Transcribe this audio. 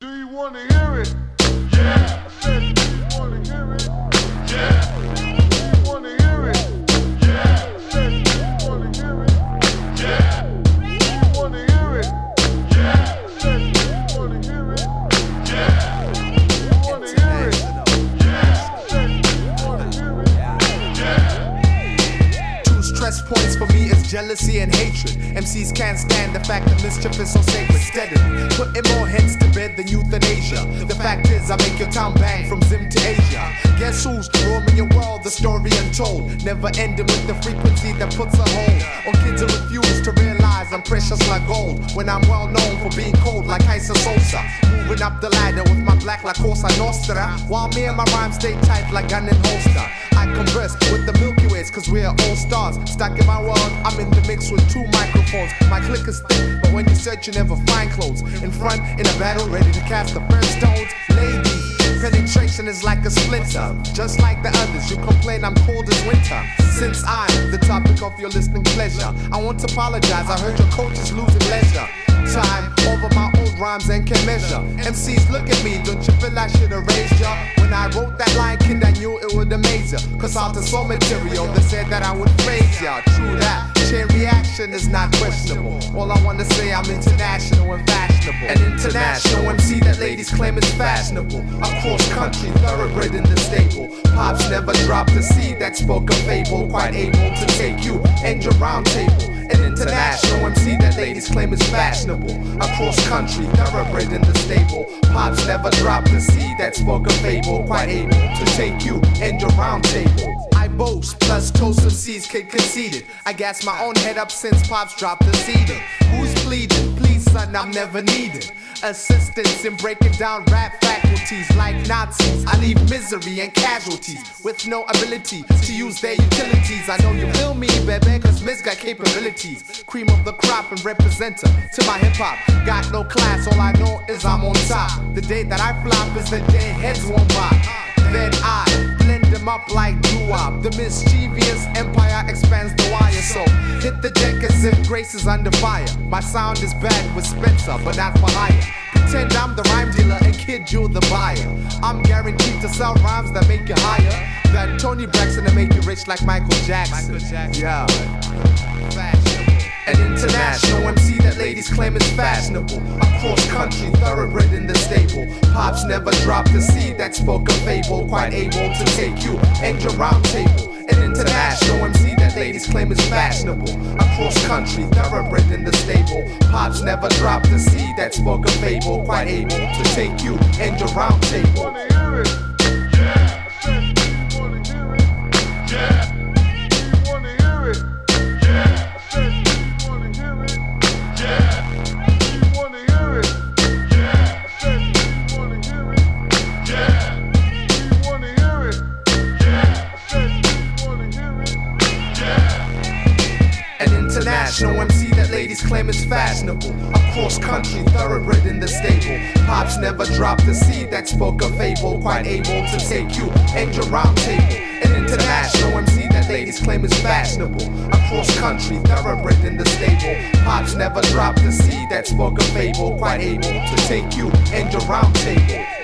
Do you want to hear it? Points for me is jealousy and hatred. MCs can't stand the fact that Mizchif is so sacred. Steadily putting more heads to bed than euthanasia. The fact is, I make your town bang from Zim to Asia. Guess who's roaming your world? The story untold. Never ending with the frequency that puts a hold on kids who refuse to realize I'm precious like gold. When I'm well known for being cold like Isa Sosa. Moving up the ladder with my black La Cosa Nostra. While me and my rhymes stay tight like gun and holster. I converse with the Milky Ways cause we're all stars. Stuck in my world, I'm in the mix with two microphones. My click is thick, but when you search, you never find clothes. In front, in a battle, ready to cast the first stones. Ladies, penetration is like a splinter. Just like the others, you complain I'm cold as winter. Since I'm the topic of your listening pleasure, I want to apologize. I heard your coach is losing leisure. Time over my old rhymes and can measure. MCs look at me, don't you feel I should have raised ya? When I wrote knew it would amaze ya. Cause out of so material, they said that I would praise ya. True that, chain reaction is not questionable. All I wanna say, I'm international and fashionable. An international MC that ladies claim is fashionable. Across country, thoroughbred in the stable. Pops never dropped a seed that spoke a fable. Quite able to take you and your round table. An international MC ladies claim is fashionable. Across country, thoroughbred in the stable. Pops never dropped a seed that spoke a fable. Quite able to take you and your round table. I boast, plus toast of C's kid conceited. I gas my own head up since Pops dropped the seed. Who's pleading? Please, son, I'm never needed. Assistance in breaking down rap faculties like Nazis. I leave misery and casualties with no ability to use their utilities. I know you feel me, baby, cause got capabilities. Cream of the crop and representer to my hip hop. Got no class, all I know is I'm on top. The day that I flop is the day heads won't bob. Then I blend them up like doo-wop. The mischievous empire expands the wire. So hit the deck as if Grace is under fire. My sound is bad with Spencer, but not for hire. Pretend I'm the rhyme dealer you the buyer. I'm guaranteed to sell rhymes that make you higher than Toni Braxton and make you rich like Michael Jackson. Michael Jackson. Yeah. An international MC that ladies claim is fashionable. Across country, thoroughbred in the stable. Pops never dropped a seed that spoke a fable. Quite able to take you and your round table. An international ladies claim is fashionable. Across country, thoroughbred in the stable. Pops never dropped a seed that spoke a fable. Quite able to take you and your round table. International MC that ladies claim is fashionable. Across country, thoroughbred in the stable. Pops never dropped a seed that spoke a fable. Quite able to take you and your round table. An international MC that ladies claim is fashionable. Across country, thoroughbred in the stable. Pops never dropped a seed that spoke a fable. Quite able to take you and your round table.